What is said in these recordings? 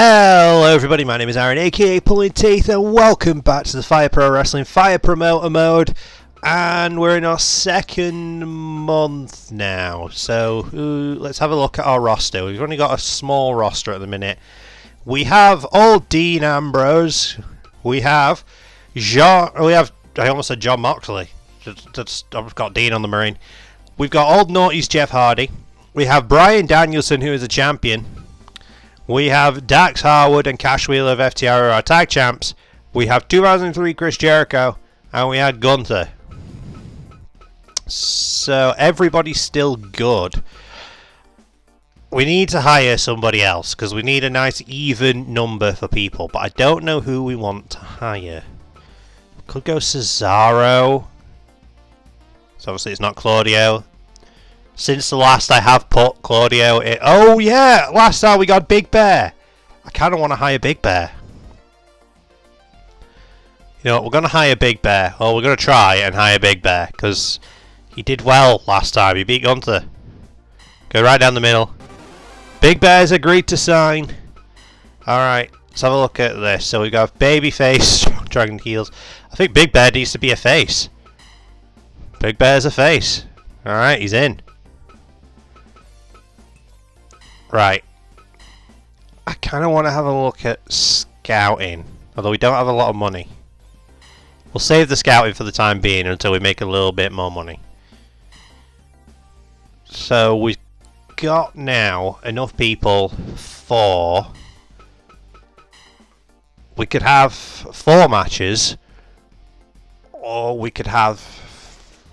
Hello everybody, my name is Aaron aka Pulling Teeth and welcome back to the Fire Pro Wrestling Fire Promoter mode. And we're in our second month now. So uh, let's have a look at our roster. We've only got a small roster at the minute. We have old Dean Ambrose, we have Jean, we have, I almost said Jon Moxley, that's, I've got Dean on the Marine. We've got Old Naughty's Jeff Hardy, we have Bryan Danielson who is a champion we have Dax Harwood and Cash Wheeler of FTR our tag champs. We have 2003 Chris Jericho, and we had Gunther. So everybody's still good. We need to hire somebody else because we need a nice even number for people, but I don't know who we want to hire. Could go Cesaro. So obviously it's not Claudio. Since the last I have put Claudio in... Oh, yeah! Last time we got Big Bear. I kind of want to hire Big Bear. You know? We're going to hire Big Bear. Or we're going to try and hire Big Bear. Because he did well last time. He beat Gunther. Go right down the middle. Big Bear's agreed to sign. Alright. Let's have a look at this. So we've got Babyface, Dragon Heels. I think Big Bear needs to be a face. Big Bear's a face. Alright, he's in. Right. I kind of want to have a look at scouting, although we don't have a lot of money. We'll save the scouting for the time being until we make a little bit more money. So we've got now enough people for... We could have four matches, or we could have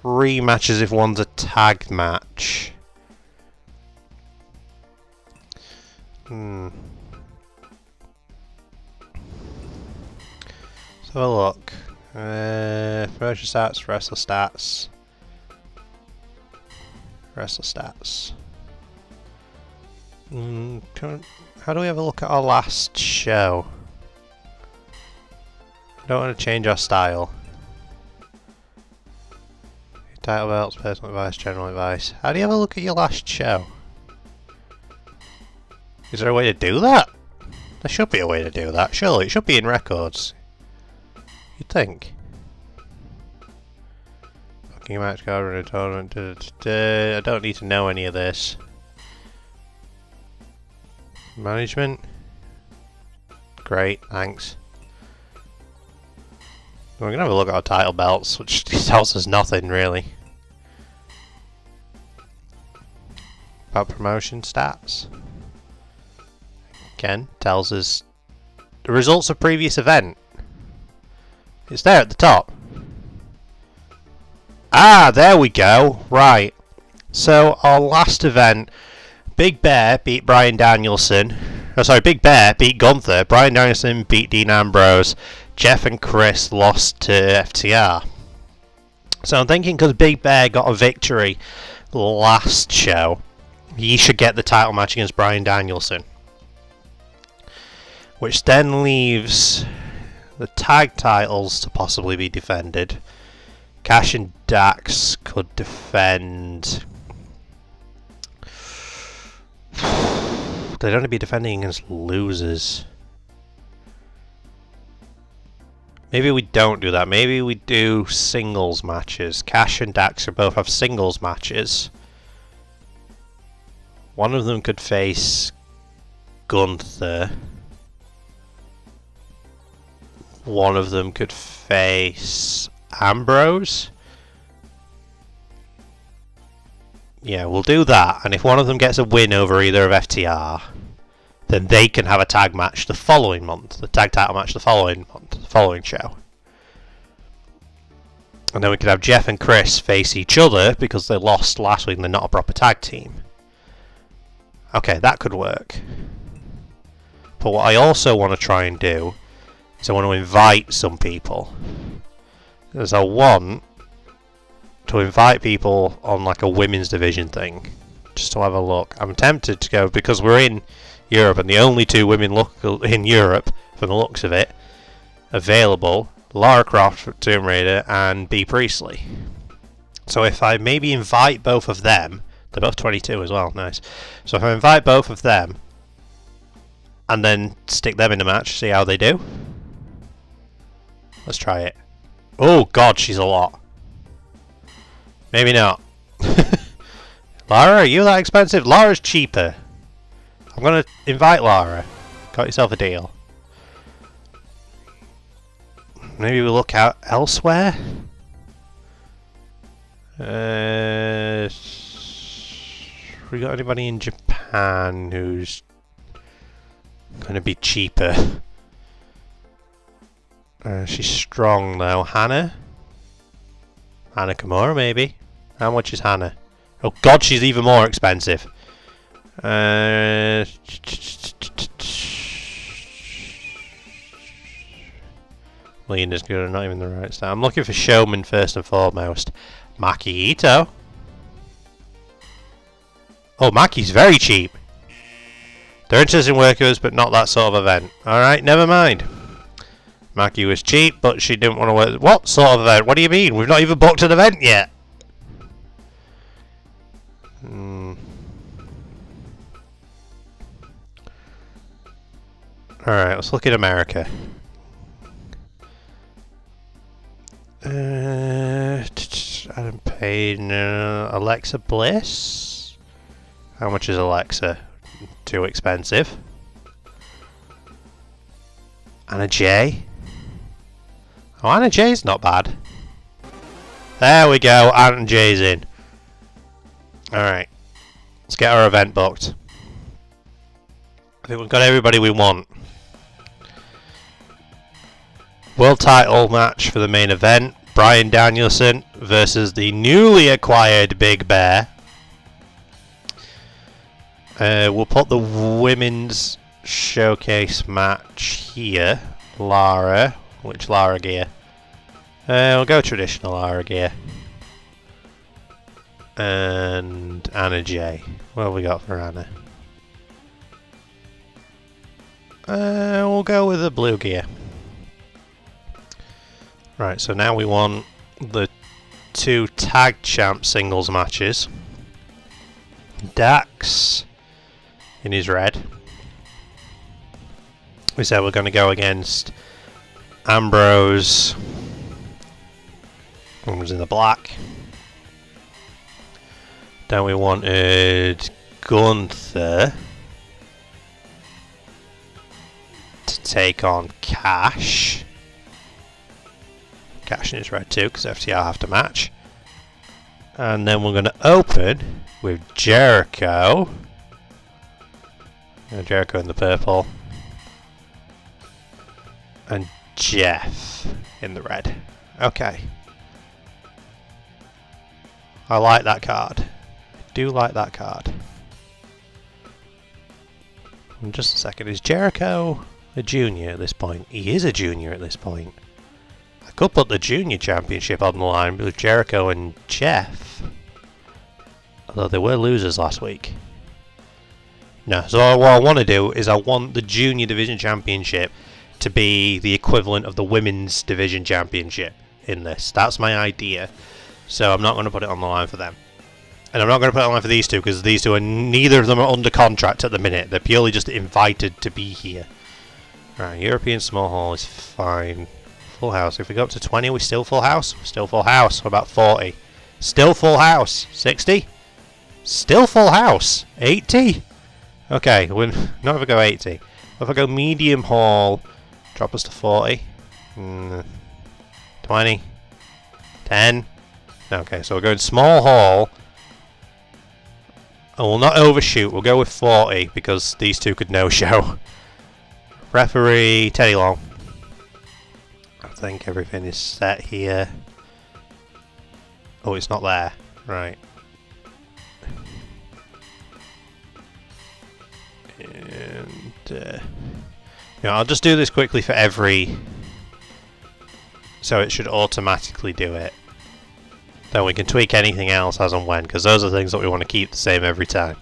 three matches if one's a tag match. Hmm. Let's have a look. Uh, promotion stats, wrestler stats. Wrestler stats. Mm, how do we have a look at our last show? I don't want to change our style. Title belts, personal advice, general advice. How do you have a look at your last show? Is there a way to do that? There should be a way to do that. Surely, it should be in records. You'd think. Fucking match card in a tournament. I don't need to know any of this. Management. Great, thanks. We're gonna have a look at our title belts, which tells us nothing really. About promotion stats again tells us the results of previous event. It's there at the top. Ah, there we go. Right. So, our last event, Big Bear beat Bryan Danielson. Oh, sorry, Big Bear beat Gunther. Bryan Danielson beat Dean Ambrose. Jeff and Chris lost to FTR. So I'm thinking because Big Bear got a victory last show, he should get the title match against Bryan Danielson which then leaves the tag titles to possibly be defended. Cash and Dax could defend. They'd only be defending against losers. Maybe we don't do that. Maybe we do singles matches. Cash and Dax both have singles matches. One of them could face Gunther one of them could face Ambrose. Yeah, we'll do that. And if one of them gets a win over either of FTR, then they can have a tag match the following month. The tag title match the following month, the following show. And then we could have Jeff and Chris face each other because they lost last week and they're not a proper tag team. Okay, that could work. But what I also want to try and do so I want to invite some people. Because I want to invite people on like a women's division thing. Just to have a look. I'm tempted to go because we're in Europe and the only two women look in Europe, from the looks of it, available, Lara Croft, Tomb Raider and Bea Priestley. So if I maybe invite both of them, they're both 22 as well, nice. So if I invite both of them and then stick them in the match, see how they do. Let's try it. Oh god, she's a lot. Maybe not. Lara, are you that expensive? Lara's cheaper. I'm gonna invite Lara. Got yourself a deal. Maybe we look out elsewhere? Uh, we got anybody in Japan who's gonna be cheaper? Uh, she's strong though. Hana? Hana Kimura maybe? How much is Hana? Oh god, she's even more expensive. Uh, Lena's good, not even the right style. I'm looking for showman first and foremost. Maki Ito. Oh, Maki's very cheap. They're interested in workers, but not that sort of event. Alright, never mind. Maki was cheap, but she didn't want to work. What sort of event? What do you mean? We've not even booked an event yet. Hmm. Alright, let's look at America. Uh, Adam Payne, uh, Alexa Bliss. How much is Alexa? Too expensive. Anna Jay. Oh, Anna Jay's not bad. There we go, Anna Jay's in. Alright. Let's get our event booked. I think we've got everybody we want. World title match for the main event. Bryan Danielson versus the newly acquired Big Bear. Uh, we'll put the women's showcase match here. Lara. Which Lara gear? Uh, we'll go traditional Lara gear. And Anna Jay. What have we got for Anna? Uh, we'll go with the blue gear. Right, so now we want the two tag champ singles matches. Dax in his red. We said we're going to go against Ambrose. One in the black. Then we wanted Gunther to take on Cash. Cash in his red too, because FTR have to match. And then we're going to open with Jericho. Uh, Jericho in the purple. And Jeff in the red. Okay. I like that card. Do like that card. And just a second, is Jericho a junior at this point? He is a junior at this point. I could put the Junior Championship on the line with Jericho and Jeff. Although they were losers last week. No, so what I want to do is I want the Junior Division Championship to be the equivalent of the Women's Division Championship in this. That's my idea. So I'm not going to put it on the line for them. And I'm not going to put it on the line for these two because these two are neither of them are under contract at the minute. They're purely just invited to be here. Right, European Small Hall is fine. Full house. If we go up to 20, are we still full house? Still full house. About 40? Still full house. 60? Still full house. 80? Okay, we're not if I go 80. If I go medium hall, drop us to 40. Mm, 20. 10. Okay, so we're going small hall. And we'll not overshoot. We'll go with 40 because these two could no-show. Referee, Teddy Long I think everything is set here. Oh, it's not there. Right. And, uh, you know, I'll just do this quickly for every... So it should automatically do it. Then we can tweak anything else as and when, because those are things that we want to keep the same every time.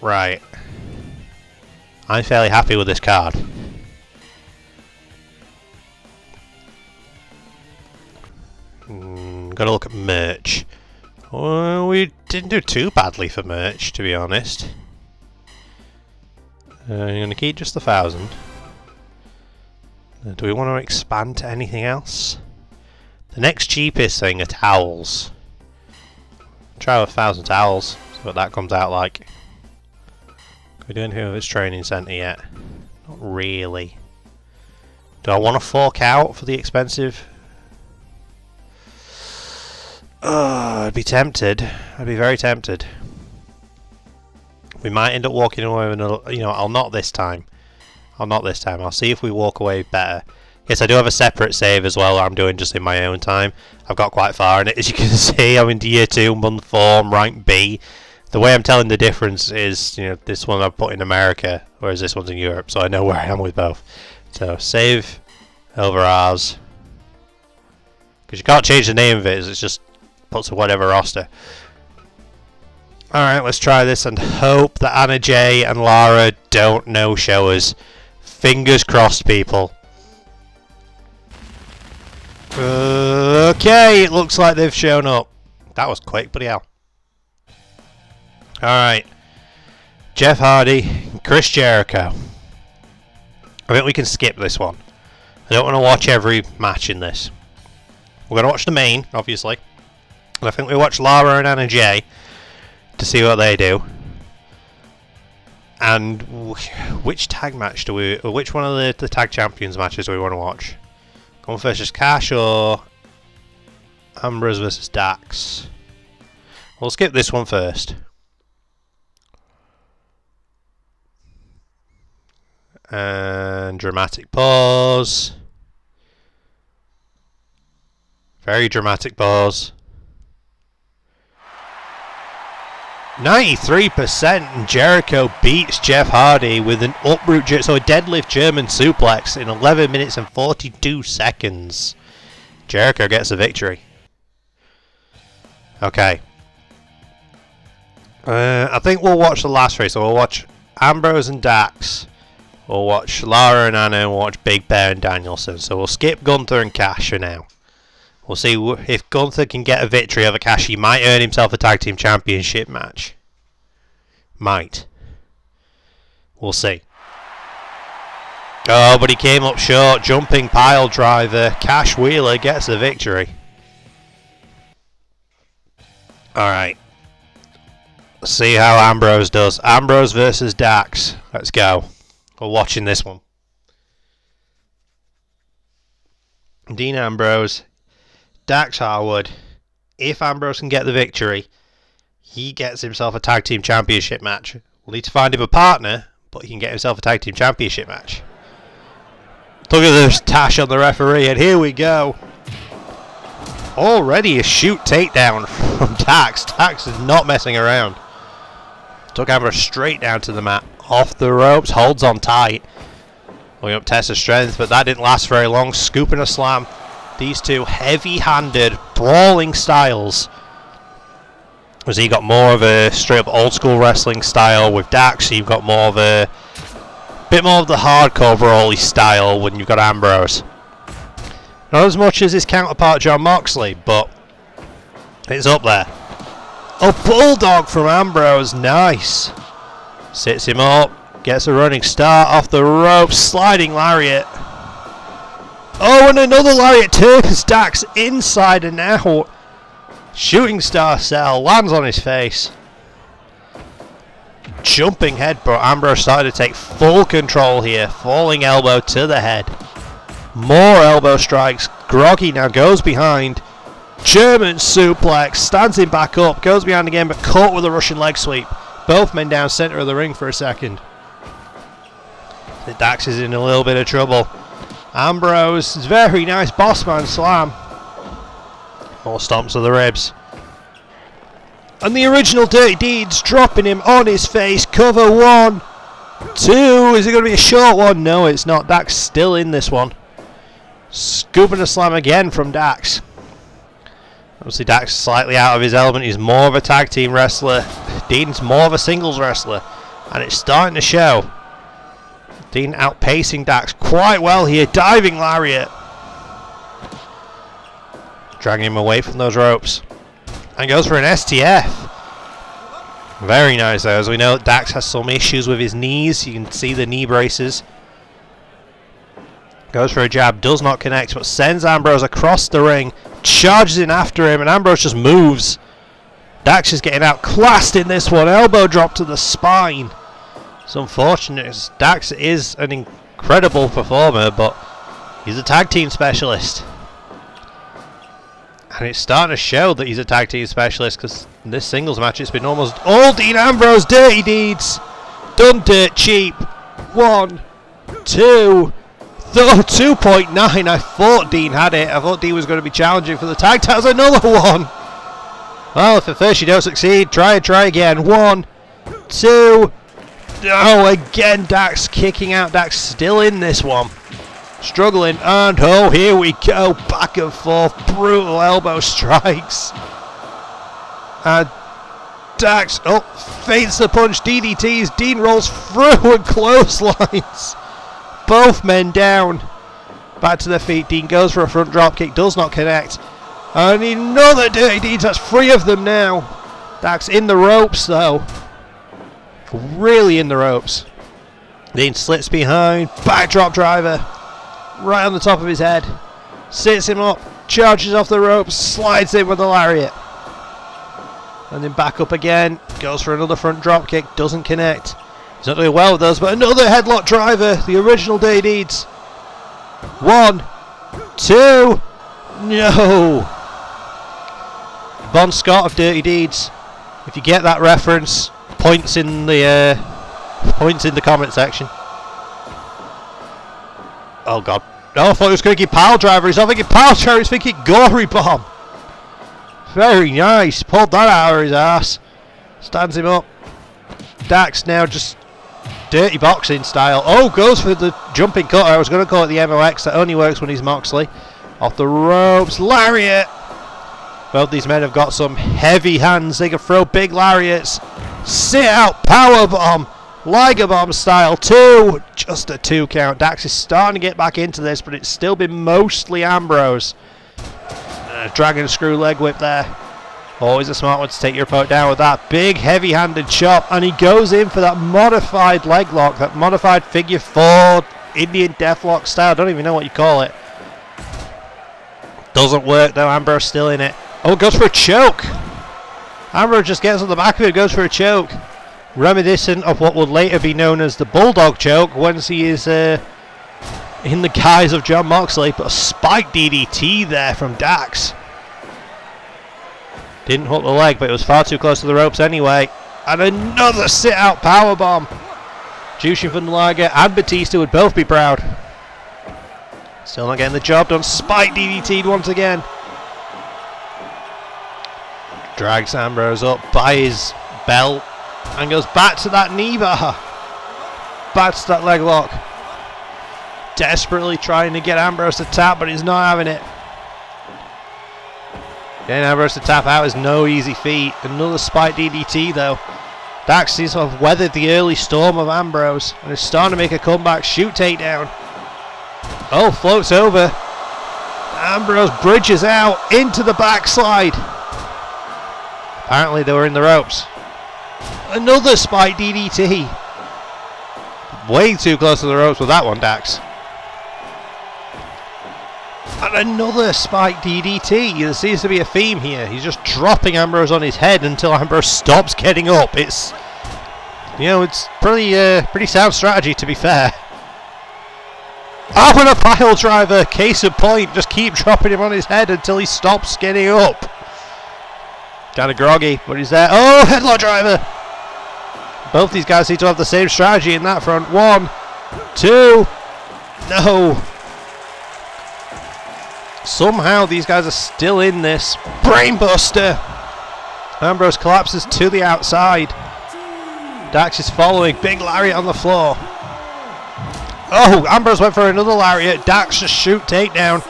Right. I'm fairly happy with this card. Gotta look at merch. Well, we didn't do too badly for merch, to be honest. Uh, going to keep just a thousand. Uh, do we want to expand to anything else? The next cheapest thing are towels. Try a thousand towels, see what that comes out like. Can we do anything with its training centre yet? Not really. Do I want to fork out for the expensive? Oh, I'd be tempted. I'd be very tempted. We might end up walking away with another, you know, I'll not this time. I'll not this time. I'll see if we walk away better. Yes, I do have a separate save as well I'm doing just in my own time. I've got quite far in it, as you can see. I'm in year 2, month 4, rank B. The way I'm telling the difference is, you know, this one I've put in America, whereas this one's in Europe, so I know where I am with both. So, save over ours. Because you can't change the name of it, it's just puts a whatever roster. Alright, let's try this and hope that Anna Jay and Lara don't know show us. Fingers crossed, people. Okay, it looks like they've shown up. That was quick, but hell. Alright. Jeff Hardy, Chris Jericho. I think we can skip this one. I don't want to watch every match in this. We're going to watch the main, obviously. And I think we watch Lara and Anna Jay to see what they do. And which tag match do we, which one of the, the tag champions matches do we want to watch? Going versus Cash or Ambrose versus Dax? We'll skip this one first. And dramatic pause. Very dramatic pause. 93% and Jericho beats Jeff Hardy with an uproot, so a deadlift German suplex in 11 minutes and 42 seconds. Jericho gets a victory. Okay. Uh, I think we'll watch the last race. So we'll watch Ambrose and Dax. We'll watch Lara and Anna and we'll watch Big Bear and Danielson. So we'll skip Gunther and Cash for now. We'll see if Gunther can get a victory over Cash. He might earn himself a tag team championship match. Might. We'll see. Oh, but he came up short. Jumping pile driver. Cash Wheeler gets the victory. Alright. See how Ambrose does. Ambrose versus Dax. Let's go. We're watching this one. Dean Ambrose Dax Harwood, if Ambrose can get the victory, he gets himself a tag team championship match. We'll need to find him a partner, but he can get himself a tag team championship match. Look at this tash on the referee, and here we go. Already a shoot takedown from Dax. Dax is not messing around. Took Ambrose straight down to the mat. Off the ropes, holds on tight. Going up Tessa's strength, but that didn't last very long. Scooping a slam. These two heavy-handed, brawling styles. As he got more of a straight-up old-school wrestling style with Dax, you've got more of a bit more of the hardcore brawly style when you've got Ambrose. Not as much as his counterpart Jon Moxley, but it's up there. Oh, Bulldog from Ambrose, nice. Sits him up, gets a running start off the rope, sliding lariat. Oh, and another lariat turns Dax inside and out. Shooting star cell lands on his face. Jumping head, but Ambrose started to take full control here. Falling elbow to the head. More elbow strikes. Groggy now goes behind. German suplex. Stands him back up. Goes behind again, but caught with a Russian leg sweep. Both men down center of the ring for a second. The Dax is in a little bit of trouble. Ambrose, very nice bossman slam. More stomps of the ribs. And the original Dirty Deeds dropping him on his face. Cover one. Two. Is it going to be a short one? No, it's not. Dax still in this one. Scooping a slam again from Dax. Obviously Dax slightly out of his element. He's more of a tag team wrestler. Dean's more of a singles wrestler. And it's starting to show. Dean outpacing Dax quite well here. Diving Lariat. Dragging him away from those ropes. And goes for an STF. Very nice though, as we know Dax has some issues with his knees. You can see the knee braces. Goes for a jab, does not connect, but sends Ambrose across the ring, charges in after him, and Ambrose just moves. Dax is getting outclassed in this one. Elbow drop to the spine. It's unfortunate. Dax is an incredible performer, but he's a tag team specialist. And it's starting to show that he's a tag team specialist because in this singles match it's been almost all Dean Ambrose dirty deeds. Done dirt cheap. One, two, th 2.9. I thought Dean had it. I thought Dean was going to be challenging for the tag titles. Another one. Well, if at first you don't succeed, try and try again. One, two. Oh, again, Dax kicking out. Dax still in this one struggling, and oh, here we go, back and forth, brutal elbow strikes. And Dax, oh, feints the punch, DDTs, Dean rolls through and clotheslines. Both men down. Back to their feet, Dean goes for a front drop kick, does not connect. And another dirty deed, that's three of them now. Dax in the ropes though. Really in the ropes. Dean slits behind, backdrop driver right on the top of his head. Sits him up, charges off the ropes, slides in with the lariat. And then back up again, goes for another front drop kick, doesn't connect. He's not doing well with those, but another headlock driver, the original Day Deeds. One, two, no. Bon Scott of Dirty Deeds. If you get that reference, points in the uh, points in the comment section. Oh god. No, I thought he was going to get pile driver. He's not thinking pile driver, he's thinking gory bomb. Very nice. Pulled that out of his ass. Stands him up. Dax now just dirty boxing style. Oh, goes for the jumping cutter. I was going to call it the MOX. That only works when he's Moxley. Off the ropes. Lariat. Both these men have got some heavy hands. They can throw big lariats. Sit out power bomb. Liger Bomb style, two, just a two count. Dax is starting to get back into this, but it's still been mostly Ambrose. Uh, dragon screw leg whip there. Always a smart one to take your opponent down with that big heavy-handed chop, and he goes in for that modified leg lock, that modified figure four Indian deathlock style. Don't even know what you call it. Doesn't work though. Ambrose still in it. Oh, goes for a choke. Ambrose just gets on the back of it, goes for a choke reminiscent of what would later be known as the Bulldog choke once he is uh, in the guise of Jon Moxley, but a spike DDT there from Dax. Didn't hook the leg, but it was far too close to the ropes anyway. And another sit-out powerbomb. Jushin Thunder Liger and Batista would both be proud. Still not getting the job done. Spike DDT'd once again. Drags Ambrose up by his belt and goes back to that knee bar. Back to that leg lock. Desperately trying to get Ambrose to tap, but he's not having it. Getting Ambrose to tap out is no easy feat. Another spike DDT though. Dax seems to have weathered the early storm of Ambrose and is starting to make a comeback. Shoot takedown. Oh, floats over. Ambrose bridges out into the backslide. Apparently they were in the ropes. Another spike DDT. Way too close to the ropes with that one, Dax. And another spike DDT. There seems to be a theme here. He's just dropping Ambrose on his head until Ambrose stops getting up. It's, you know, it's pretty, uh, pretty sound strategy to be fair. Up and a pile driver. Case in point. Just keep dropping him on his head until he stops getting up. Kind of groggy, but he's there. Oh, headlock driver. Both these guys seem to have the same strategy in that front. One, two, no. Somehow these guys are still in this. Brainbuster. Ambrose collapses to the outside. Dax is following. Big lariat on the floor. Oh, Ambrose went for another lariat. Dax just shoot takedown.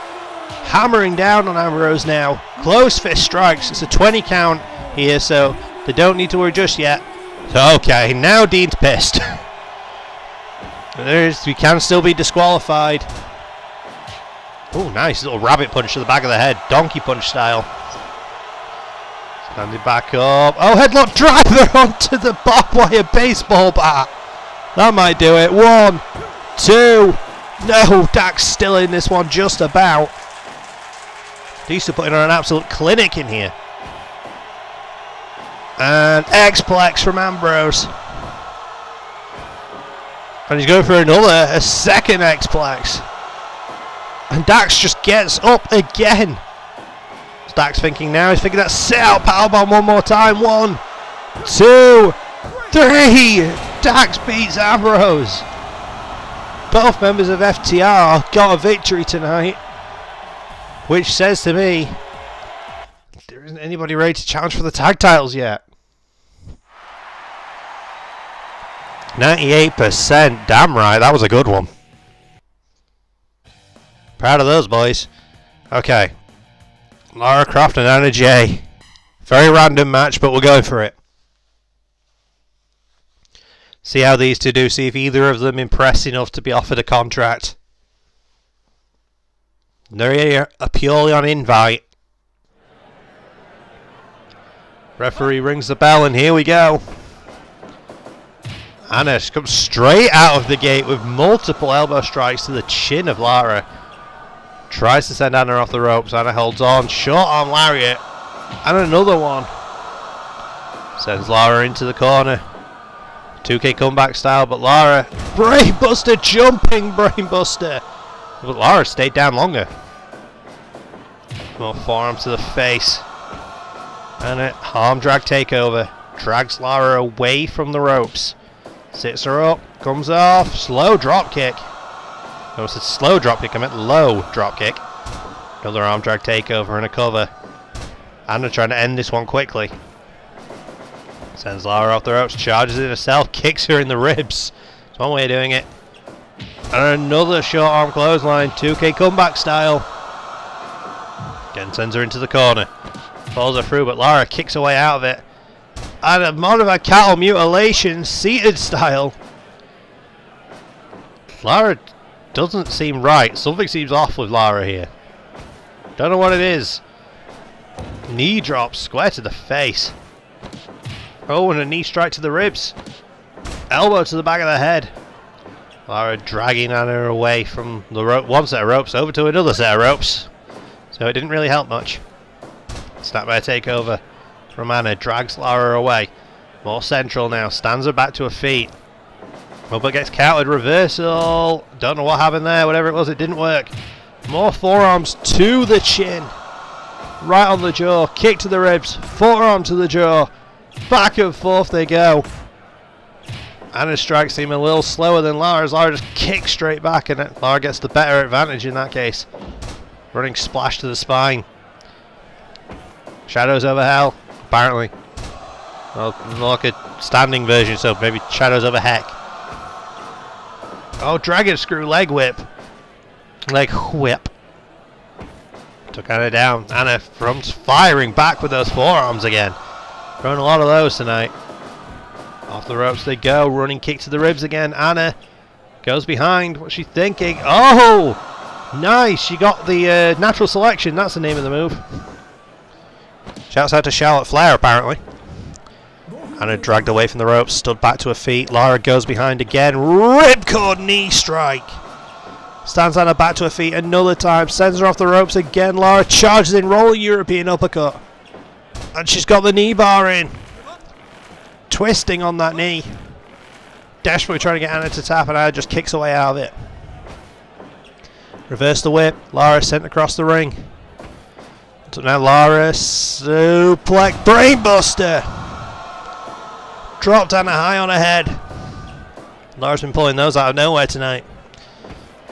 Hammering down on Ambrose now. Close fist strikes. It's a 20 count here, so they don't need to worry just yet. So, Okay, now Dean's pissed. There's, we can still be disqualified. Oh, nice little rabbit punch to the back of the head, donkey punch style. Standing back up. Oh, headlock driver onto the barbed wire baseball bat. That might do it. One, two. No, Dax still in this one just about. He's putting on an absolute clinic in here. And X-Plex from Ambrose. And he's going for another, a second X-Plex. And Dax just gets up again. Dax thinking now, he's thinking that sit out powerbomb one more time. One, two, three. Dax beats Ambrose. Both members of FTR got a victory tonight. Which says to me, there isn't anybody ready to challenge for the tag titles yet. 98%. Damn right, that was a good one. Proud of those boys. Okay. Lara Croft and Anna Jay. Very random match, but we'll go for it. See how these two do, see if either of them impress enough to be offered a contract. They're purely on invite. Referee rings the bell and here we go. Anna comes straight out of the gate with multiple elbow strikes to the chin of Lara. Tries to send Anna off the ropes. Anna holds on. Short arm lariat. And another one. Sends Lara into the corner. 2K comeback style, but Lara. Brainbuster, jumping brainbuster. But Lara stayed down longer. More forearm to the face. And a arm drag takeover. Drags Lara away from the ropes. Sits her up. Comes off. Slow drop kick. No, it's a slow drop kick. I meant low drop kick. Another arm drag takeover and a cover. Anna trying to end this one quickly. Sends Lara off the ropes. Charges it herself. Kicks her in the ribs. It's one way of doing it. And another short arm clothesline. 2K comeback style. Again sends her into the corner. Falls her through, but Lara kicks her way out of it. And a modified cattle mutilation, seated style. Lara doesn't seem right. Something seems off with Lara here. Don't know what it is. Knee drop square to the face. Oh, and a knee strike to the ribs. Elbow to the back of the head. Lara dragging Anna away from the rope, one set of ropes over to another set of ropes. So it didn't really help much. Snap Snapmare takeover from Anna. Drags Lara away. More central now. Stands her back to her feet. But gets countered. Reversal. Don't know what happened there. Whatever it was, it didn't work. More forearms to the chin. Right on the jaw. Kick to the ribs. Forearm to the jaw. Back and forth they go. And Anna's strike seem a little slower than Lara's. Lara just kicks straight back and Lara gets the better advantage in that case. Running splash to the spine. Shadows over hell, apparently. Well, like a standing version, so maybe shadows over heck. Oh, dragon screw leg whip. Leg whip. Took Anna down. Anna from firing back with those forearms again. Throwing a lot of those tonight. Off the ropes they go. Running kick to the ribs again. Anna goes behind. What's she thinking? Oh! Nice. She got the uh, natural selection. That's the name of the move. Shouts out to Charlotte Flair, apparently. Anna dragged away from the ropes, stood back to her feet. Lara goes behind again. Ripcord knee strike. Stands Anna back to her feet another time. Sends her off the ropes again. Lara charges in, rolling European uppercut. And she's got the knee bar in. Twisting on that knee. Desperately trying to get Anna to tap, and Anna just kicks away out of it. Reverse the whip. Lara sent across the ring. So now Lara suplex brainbuster. Dropped Anna high on her head. Lara's been pulling those out of nowhere tonight.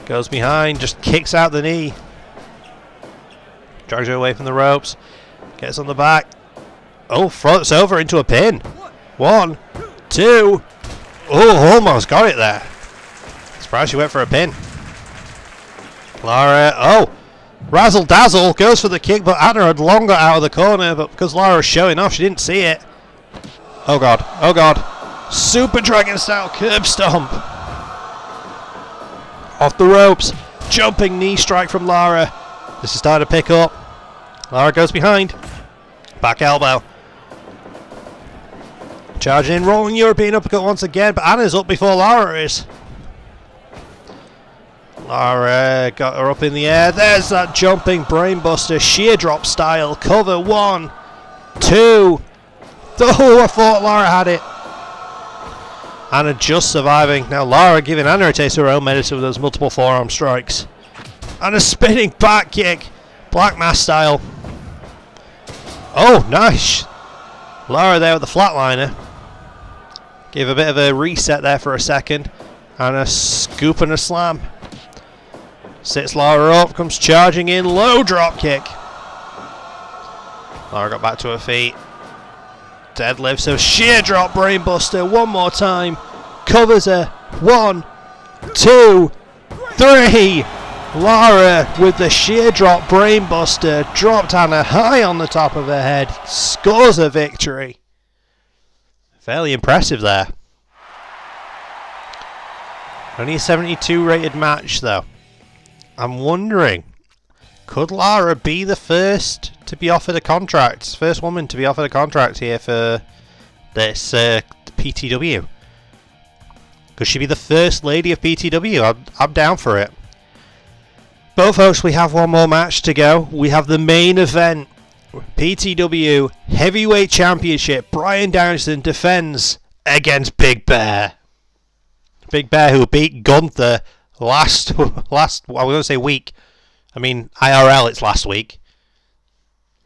Goes behind, just kicks out the knee. Drags her away from the ropes. Gets on the back. Oh, floats over into a pin. One, two. Oh, almost got it there. Surprised she went for a pin. Lara, oh, razzle dazzle goes for the kick, but Anna had long got out of the corner, but because Lara was showing off, she didn't see it. Oh god, oh god. Super Dragon style curb stomp. Off the ropes. Jumping knee strike from Lara. This is starting to pick up. Lara goes behind. Back elbow. Charging in, rolling European uppercut once again, but Anna's up before Lara is. Lara got her up in the air. There's that jumping brainbuster, sheer drop style. Cover one, two. Oh, I thought Lara had it. Anna just surviving. Now Lara giving Anna a taste of her own medicine with those multiple forearm strikes. And a spinning back kick. Black Mass style. Oh, nice. Lara there with the flatliner. Give a bit of a reset there for a second. And a scoop and a slam. Sits Lara up, comes charging in, low drop kick. Lara got back to her feet. Deadlift, so sheer drop brainbuster one more time. Covers her. One, two, three. Lara with the sheer drop brainbuster dropped Anna high on the top of her head. Scores a victory. Fairly impressive there. Only a 72 rated match though. I'm wondering, could Lara be the first to be offered a contract? First woman to be offered a contract here for this uh, PTW? Could she be the first lady of PTW? I'm, I'm down for it. But folks, we have one more match to go. We have the main event. PTW Heavyweight Championship. Bryan Danielson defends against Big Bear. Big Bear who beat Gunther last last I was going to say week. I mean IRL it's last week.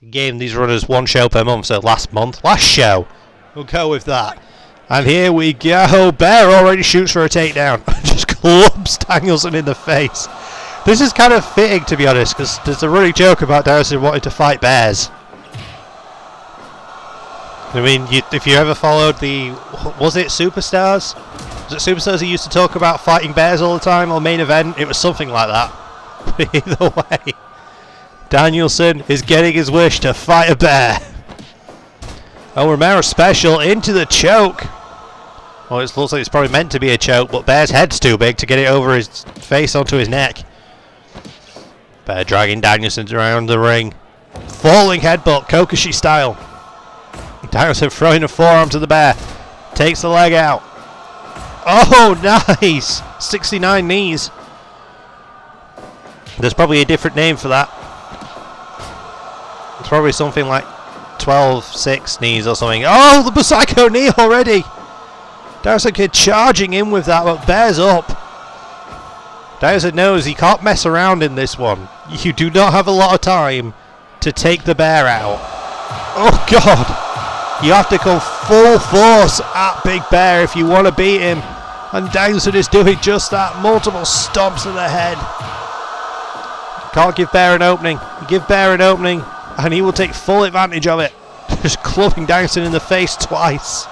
Game these runners one show per month, so last month, last show. We'll go with that. And here we go. Bear already shoots for a takedown. Just clubs Danielson in the face. This is kind of fitting, to be honest, because there's a running joke about Danielson wanting to fight bears. I mean, you, if you ever followed the... Was it Superstars? Was it used to talk about fighting bears all the time or main event? It was something like that. Either way, Danielson is getting his wish to fight a bear. Oh, Romero special into the choke. Well, it looks like it's probably meant to be a choke, but Bear's head's too big to get it over his face onto his neck. Bear dragging Danielson around the ring. Falling headbutt, Kokushi style. Danielson throwing a forearm to the Bear. Takes the leg out. Oh, nice! 69 knees. There's probably a different name for that. It's probably something like 12-6 knees or something. Oh, the Busaiku knee already! Kid charging in with that, but bears up. Danielson knows he can't mess around in this one. You do not have a lot of time to take the bear out. Oh god! You have to go full force at Big Bear if you want to beat him. And Danielson is doing just that. Multiple stomps to the head. Can't give Bear an opening. Give Bear an opening and he will take full advantage of it. Just clubbing Danielson in the face twice.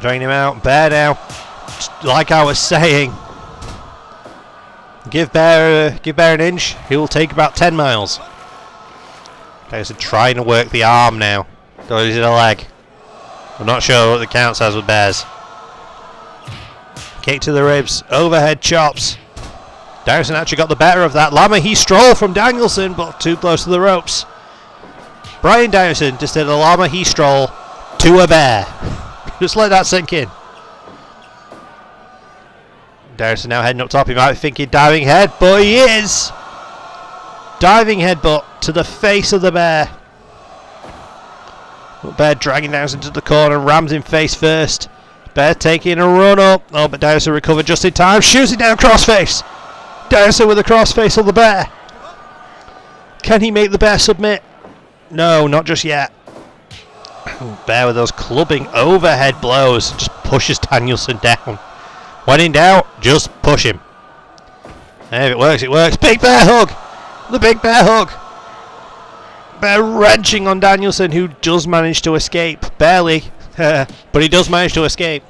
Drain him out. Bear now. Like I was saying. Give Bear, uh, give Bear an inch. He will take about 10 miles. Danielson trying to work the arm now. Goes in the leg. I'm not sure what the count says with Bears. Kick to the ribs. Overhead chops. Danielson actually got the better of that. La Magistral from Danielson, but too close to the ropes. Bryan Danielson just did a La Magistral to a bear. just let that sink in. Danielson now heading up top. He might be thinking diving head, but he is. Diving headbutt to the face of the bear. Bear dragging Danielson into the corner, rams him face first. Bear taking a run up. Oh, but Danielson recovered just in time. Shoots it down crossface. Danielson with a crossface on the bear. Can he make the bear submit? No, not just yet. Bear with those clubbing overhead blows just pushes Danielson down. When in doubt, just push him. if it works, it works. Big bear hug! The big bear hug! Bear wrenching on Danielson, who does manage to escape. Barely. but he does manage to escape.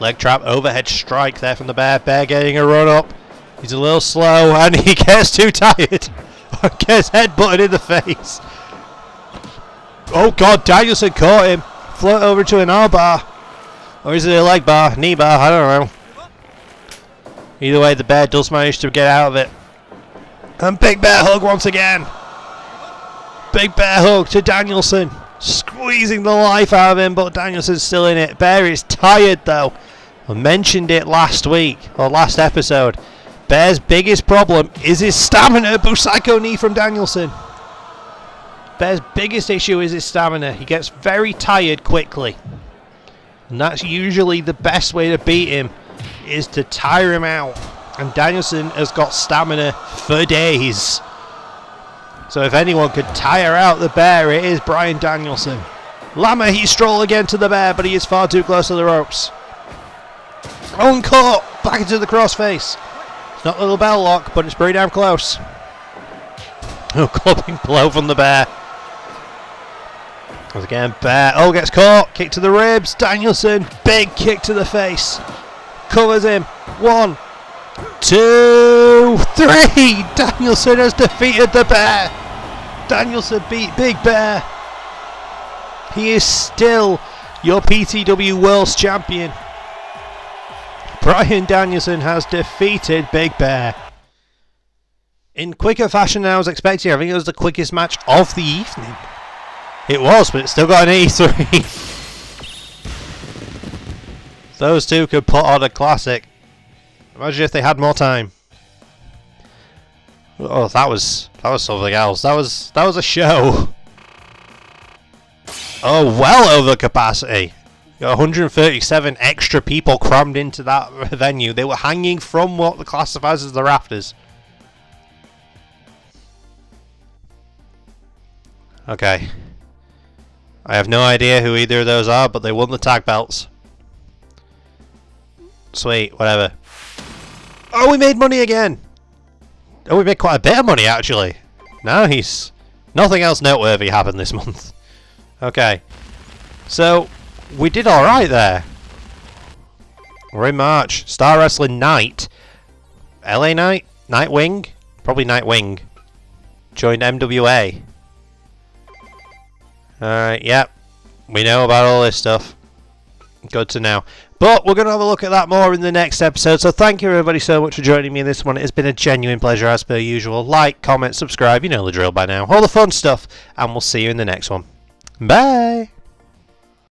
Leg trap, overhead strike there from the bear. Bear getting a run up. He's a little slow and he gets too tired. gets headbutted in the face. Oh god, Danielson caught him. Float over to an armbar. Or is it a leg bar? Knee bar? I don't know. Either way, the bear does manage to get out of it. And Big Bear Hug once again. Big Bear Hug to Danielson. squeezing the life out of him, but Danielson's still in it. Bear is tired though. I mentioned it last week, or last episode. Bear's biggest problem is his stamina. Busaiku knee from Danielson. Bear's biggest issue is his stamina. He gets very tired quickly. And that's usually the best way to beat him, is to tire him out. And Danielson has got stamina for days. So if anyone could tire out the bear, it is Bryan Danielson. La Magistral again to the bear, but he is far too close to the ropes. Uncaught! Back into the crossface. It's not a LeBell lock, but it's pretty damn close. Oh, clubbing blow from the bear. Once again, bear. Oh, gets caught. Kick to the ribs. Danielson, big kick to the face. Covers him. One, two, three. Danielson has defeated the bear. Danielson beat Big Bear. He is still your PTW World Champion. Bryan Danielson has defeated Big Bear. In quicker fashion than I was expecting, I think it was the quickest match of the evening. It was, but it still got an E3. Those two could put on a classic. Imagine if they had more time. Oh, that was that was something else. That was that was a show. Oh, well over capacity. 137 extra people crammed into that venue. They were hanging from what the classifies as the rafters. Okay. I have no idea who either of those are, but they won the tag belts. Sweet, whatever. Oh, we made money again! Oh, we made quite a bit of money, actually. Nice. Nothing else noteworthy happened this month. Okay. So, we did alright there. We're in March. Star Wrestling Night. LA Knight? Nightwing? Probably Nightwing. Joined MWA. Alright, yep. We know about all this stuff. Good to know. But we're going to have a look at that more in the next episode. So thank you everybody so much for joining me in this one. It's been a genuine pleasure as per usual. Like, comment, subscribe. You know the drill by now. All the fun stuff. And we'll see you in the next one. Bye.